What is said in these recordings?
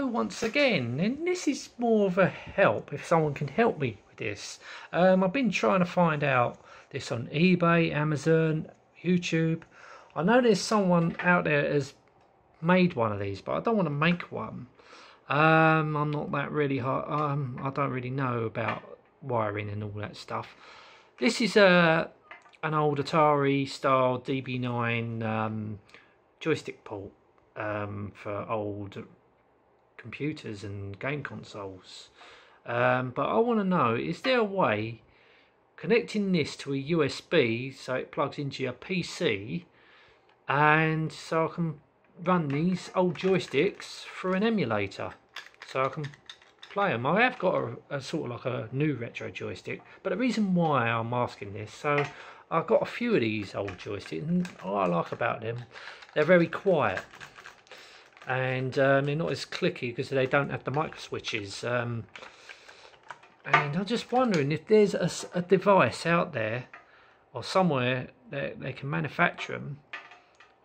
Once again, and this is more of a help if someone can help me with this. Um, I've been trying to find out this on eBay, Amazon, YouTube. I know there's someone out there has made one of these, but I don't want to make one. Um, I'm not that really hard. Um, I don't really know about wiring and all that stuff. This is a an old Atari style DB9 um, joystick port um, for old computers and game consoles. Um, but I want to know, is there a way connecting this to a USB so it plugs into your PC and so I can run these old joysticks through an emulator so I can play them. I have got a, a, sort of like a new retro joystick, but the reason why I'm asking this, so I've got a few of these old joysticks, and all I like about them, they're very quiet and um, they're not as clicky because they don't have the micro switches. Um, and I'm just wondering if there's a, a, device out there or somewhere that they can manufacture them,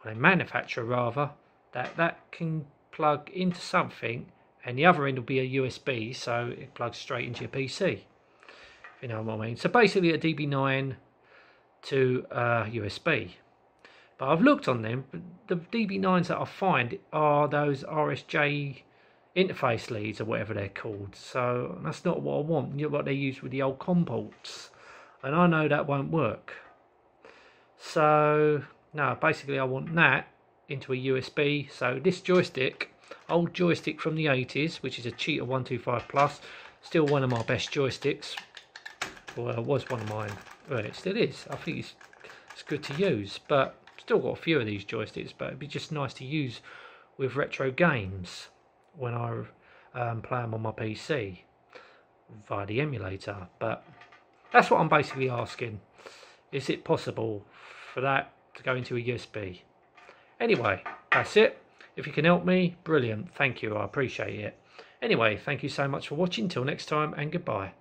or they manufacture rather, that that can plug into something and the other end will be a USB so it plugs straight into your PC. If you know what I mean. So basically a DB9 to uh, USB. But I've looked on them. but The DB9s that I find are those RSJ interface leads or whatever they're called. So that's not what I want. You know what they use with the old COM ports. And I know that won't work. So no, basically I want that into a USB. So this joystick, old joystick from the 80s, which is a Cheetah 125 Plus, still one of my best joysticks. Well, it was one of mine. Well, it still is. I think it's, it's good to use. But Still got a few of these joysticks, but it'd be just nice to use with retro games when I um, play them on my PC via the emulator. But that's what I'm basically asking. Is it possible for that to go into a USB? Anyway, that's it. If you can help me, brilliant. Thank you. I appreciate it. Anyway, thank you so much for watching. Till next time and goodbye.